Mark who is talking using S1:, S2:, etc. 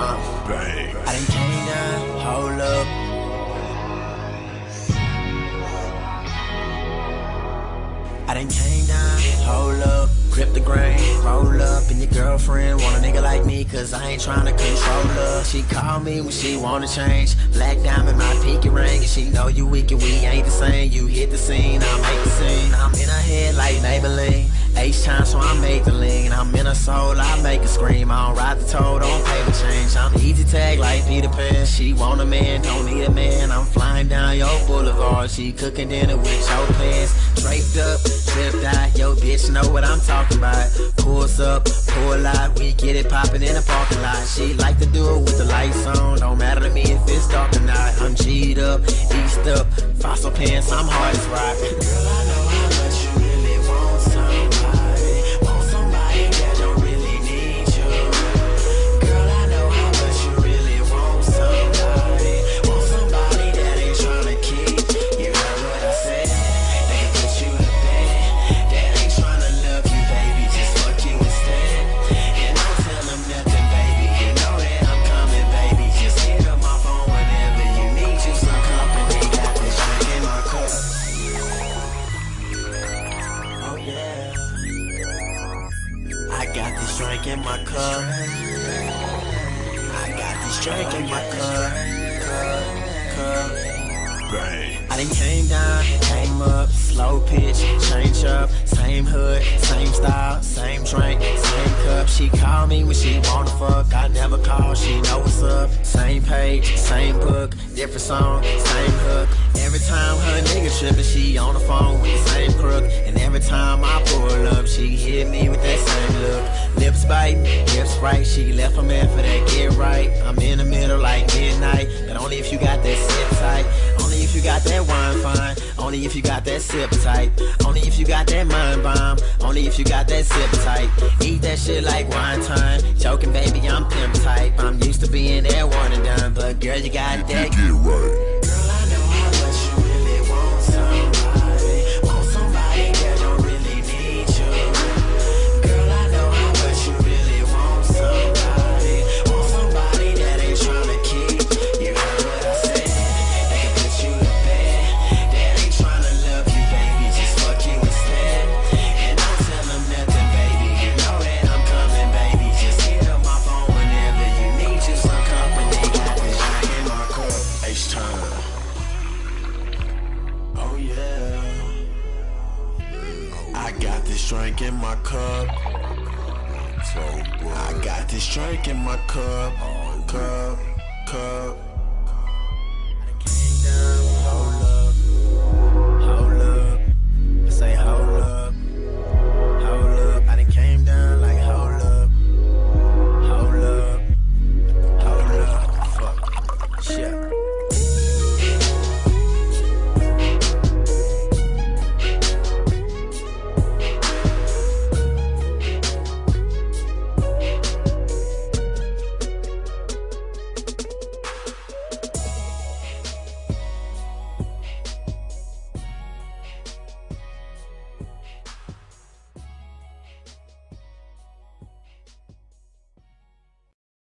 S1: I done came down, hold up. I done came down, hold up. Grip the grain, roll up, and your girlfriend want a nigga like me, cause I ain't tryna control her. She call me when she wanna change. Black diamond, my pinky ring, and she know you weak and we ain't the same. You hit the scene, I make the scene. I'm in her head like Maybelline. H time, so I make the lean. I'm in her soul, I make her scream. I don't ride the toad, don't pay the change. I'm easy tag like Peter Pan. She want a man, don't need a man. I'm flying down your boulevard. She cooking dinner with your plans. Draped up, tripped out. Yo, bitch, know what I'm talking about. Pulls up, pull out. We get it popping in the parking lot. She like to do it with the lights on. Don't matter to me if it's dark or not. I'm G'd up, eased up. Fossil pants, I'm hard as rock. Girl, in my cup. I got this drink in my cup. Cup, cup. I done came down, came up, slow pitch, change up, same hood, same style, same drink, same cup. She call me when she wanna fuck, I never call, she know what's up. Same page, same book, different song, same hook. Every time her nigga trippin', she on the phone with the same crook. And every time I pull up, she hit me with that same bite, lips right, she left her man for that get right. I'm in the middle like midnight, but only if you got that sit tight. Only if you got that wine fine. Only if you got that sip tight. Only if you got that mind bomb. Only if you got that sip tight. Eat that shit like wine time. Joking, baby, I'm pimp type. I'm used to being there one and done, but girl, you got that.
S2: Get right.
S1: I got this drink in my cup. I got this drink in my. Cup, cup.